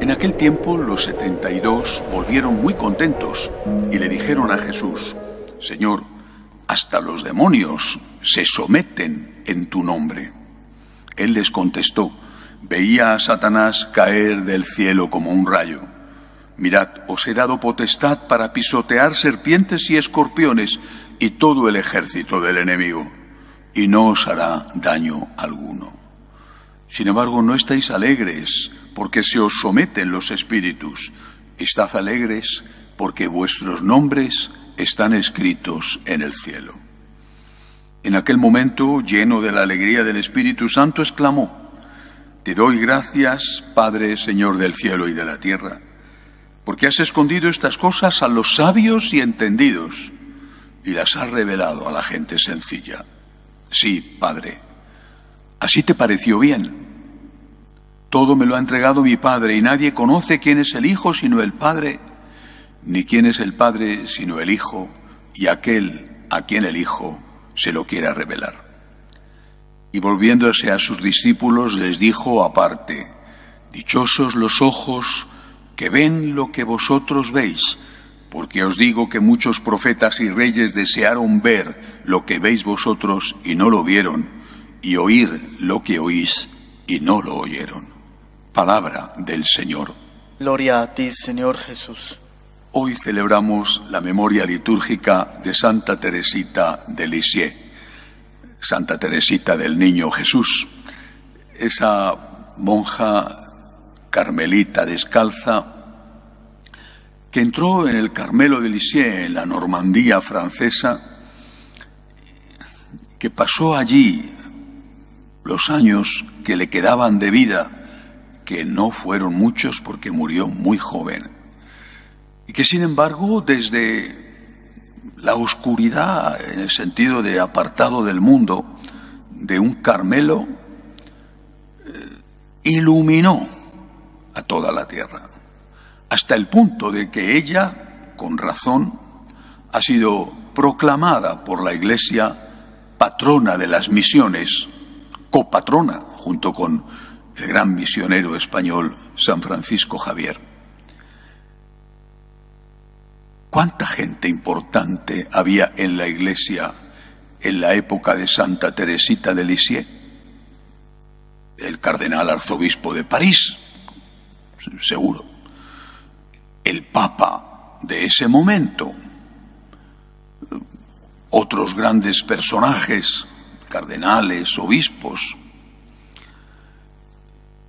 En aquel tiempo los setenta y dos volvieron muy contentos y le dijeron a Jesús, Señor, hasta los demonios se someten en tu nombre. Él les contestó, veía a Satanás caer del cielo como un rayo. Mirad, os he dado potestad para pisotear serpientes y escorpiones y todo el ejército del enemigo, y no os hará daño alguno. Sin embargo, no estáis alegres porque se os someten los espíritus. Estad alegres porque vuestros nombres están escritos en el cielo. En aquel momento, lleno de la alegría del Espíritu Santo, exclamó, Te doy gracias, Padre, Señor del cielo y de la tierra, porque has escondido estas cosas a los sabios y entendidos y las has revelado a la gente sencilla. Sí, Padre, así te pareció bien. Todo me lo ha entregado mi Padre y nadie conoce quién es el Hijo sino el Padre, ni quién es el Padre sino el Hijo y aquel a quien el Hijo se lo quiera revelar. Y volviéndose a sus discípulos les dijo aparte, Dichosos los ojos que ven lo que vosotros veis, porque os digo que muchos profetas y reyes desearon ver lo que veis vosotros y no lo vieron, y oír lo que oís y no lo oyeron. Palabra del Señor. Gloria a ti, Señor Jesús. Hoy celebramos la memoria litúrgica de Santa Teresita de Lisieux, Santa Teresita del Niño Jesús, esa monja carmelita descalza que entró en el Carmelo de Lisieux, en la Normandía francesa, que pasó allí los años que le quedaban de vida, que no fueron muchos porque murió muy joven, y que sin embargo desde la oscuridad, en el sentido de apartado del mundo, de un Carmelo, eh, iluminó a toda la tierra, hasta el punto de que ella, con razón, ha sido proclamada por la Iglesia patrona de las misiones, copatrona, junto con el gran misionero español San Francisco Javier. ¿Cuánta gente importante había en la iglesia en la época de Santa Teresita de Lisieux? El cardenal arzobispo de París, seguro. El papa de ese momento. Otros grandes personajes, cardenales, obispos.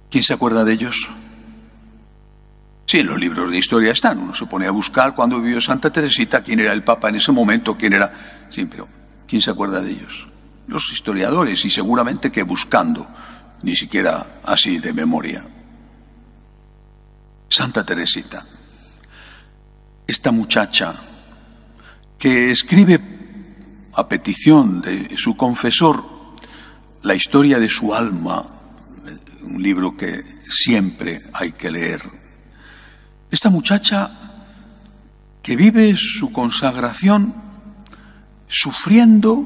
¿Quién se acuerda de ellos? Sí, en los libros de historia están. Uno se pone a buscar cuando vivió Santa Teresita, quién era el Papa en ese momento, quién era. Sí, pero ¿quién se acuerda de ellos? Los historiadores, y seguramente que buscando, ni siquiera así de memoria. Santa Teresita, esta muchacha que escribe a petición de su confesor la historia de su alma, un libro que siempre hay que leer. Esta muchacha que vive su consagración sufriendo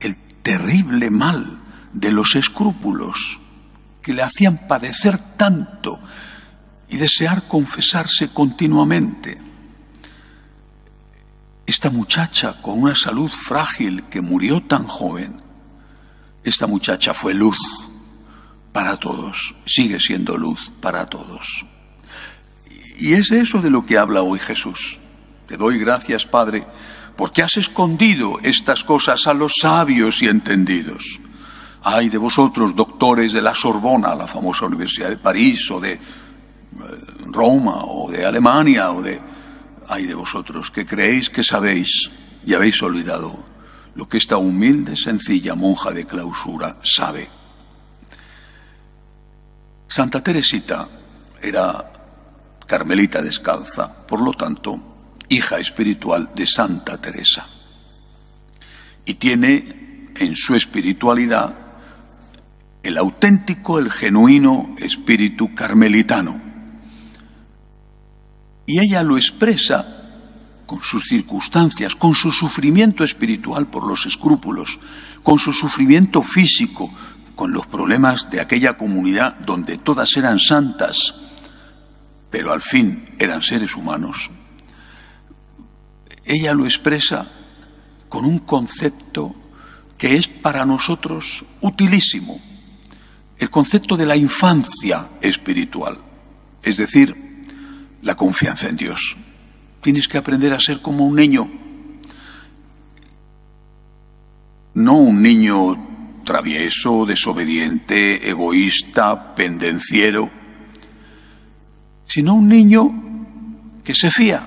el terrible mal de los escrúpulos que le hacían padecer tanto y desear confesarse continuamente. Esta muchacha con una salud frágil que murió tan joven, esta muchacha fue luz para todos, sigue siendo luz para todos. Y es eso de lo que habla hoy Jesús. Te doy gracias, Padre, porque has escondido estas cosas a los sabios y entendidos. Ay de vosotros, doctores de la Sorbona, la famosa Universidad de París, o de eh, Roma, o de Alemania, o de... Ay de vosotros, que creéis que sabéis y habéis olvidado lo que esta humilde, sencilla monja de clausura sabe. Santa Teresita era carmelita descalza, por lo tanto, hija espiritual de Santa Teresa. Y tiene en su espiritualidad el auténtico, el genuino espíritu carmelitano. Y ella lo expresa con sus circunstancias, con su sufrimiento espiritual por los escrúpulos, con su sufrimiento físico, con los problemas de aquella comunidad donde todas eran santas, pero al fin eran seres humanos, ella lo expresa con un concepto que es para nosotros utilísimo, el concepto de la infancia espiritual, es decir, la confianza en Dios. Tienes que aprender a ser como un niño, no un niño travieso, desobediente, egoísta, pendenciero, sino un niño que se fía,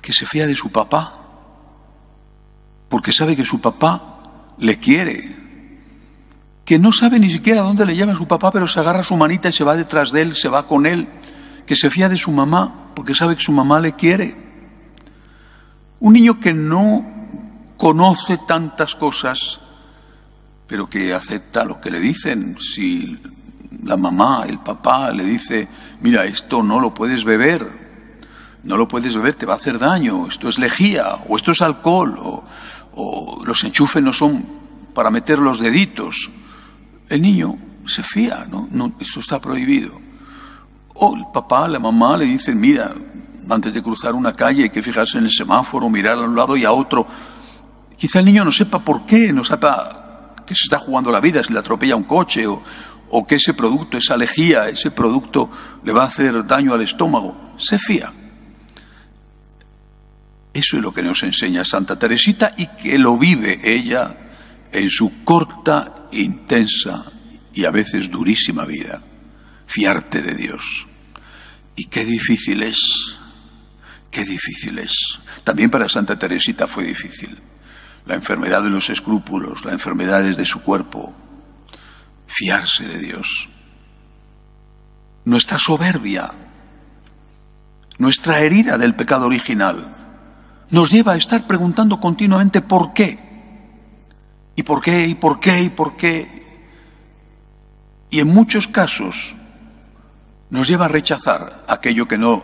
que se fía de su papá, porque sabe que su papá le quiere, que no sabe ni siquiera dónde le llama a su papá, pero se agarra su manita y se va detrás de él, se va con él, que se fía de su mamá, porque sabe que su mamá le quiere. Un niño que no conoce tantas cosas, pero que acepta lo que le dicen. Si la mamá, el papá le dice, mira, esto no lo puedes beber, no lo puedes beber, te va a hacer daño, esto es lejía, o esto es alcohol, o, los enchufes no son para meter los deditos. El niño se fía, ¿no? no esto está prohibido. O el papá, la mamá le dicen, mira, antes de cruzar una calle hay que fijarse en el semáforo, mirar a un lado y a otro. Quizá el niño no sepa por qué, no sepa que se está jugando la vida si le atropella un coche o, o que ese producto, esa lejía, ese producto le va a hacer daño al estómago. Se fía. Eso es lo que nos enseña Santa Teresita y que lo vive ella en su corta, intensa y a veces durísima vida. Fiarte de Dios. Y qué difícil es, qué difícil es. También para Santa Teresita fue difícil la enfermedad de los escrúpulos, las enfermedades de su cuerpo, fiarse de Dios. Nuestra soberbia, nuestra herida del pecado original, nos lleva a estar preguntando continuamente por qué. ¿Y por qué? ¿Y por qué? ¿Y por qué? Y en muchos casos nos lleva a rechazar aquello que no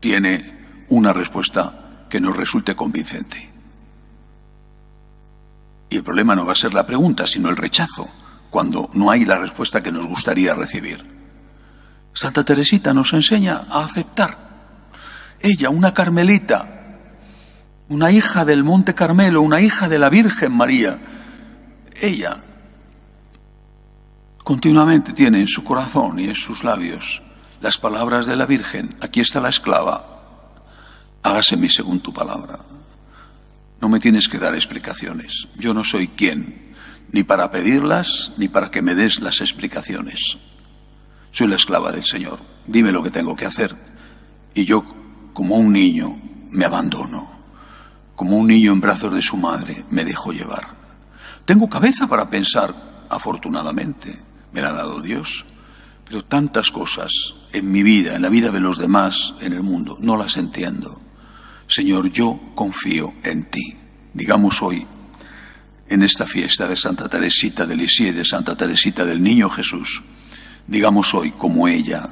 tiene una respuesta que nos resulte convincente. Y el problema no va a ser la pregunta, sino el rechazo, cuando no hay la respuesta que nos gustaría recibir. Santa Teresita nos enseña a aceptar. Ella, una carmelita, una hija del Monte Carmelo, una hija de la Virgen María, ella continuamente tiene en su corazón y en sus labios las palabras de la Virgen, aquí está la esclava, hágase mi según tu palabra. No me tienes que dar explicaciones. Yo no soy quien, ni para pedirlas, ni para que me des las explicaciones. Soy la esclava del Señor. Dime lo que tengo que hacer. Y yo, como un niño, me abandono. Como un niño en brazos de su madre, me dejo llevar. Tengo cabeza para pensar, afortunadamente, me la ha dado Dios. Pero tantas cosas en mi vida, en la vida de los demás, en el mundo, no las entiendo. Señor, yo confío en ti. Digamos hoy, en esta fiesta de Santa Teresita de Lisieux, de Santa Teresita del Niño Jesús, digamos hoy como ella,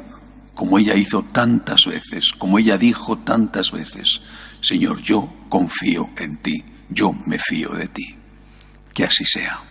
como ella hizo tantas veces, como ella dijo tantas veces, Señor, yo confío en ti, yo me fío de ti. Que así sea.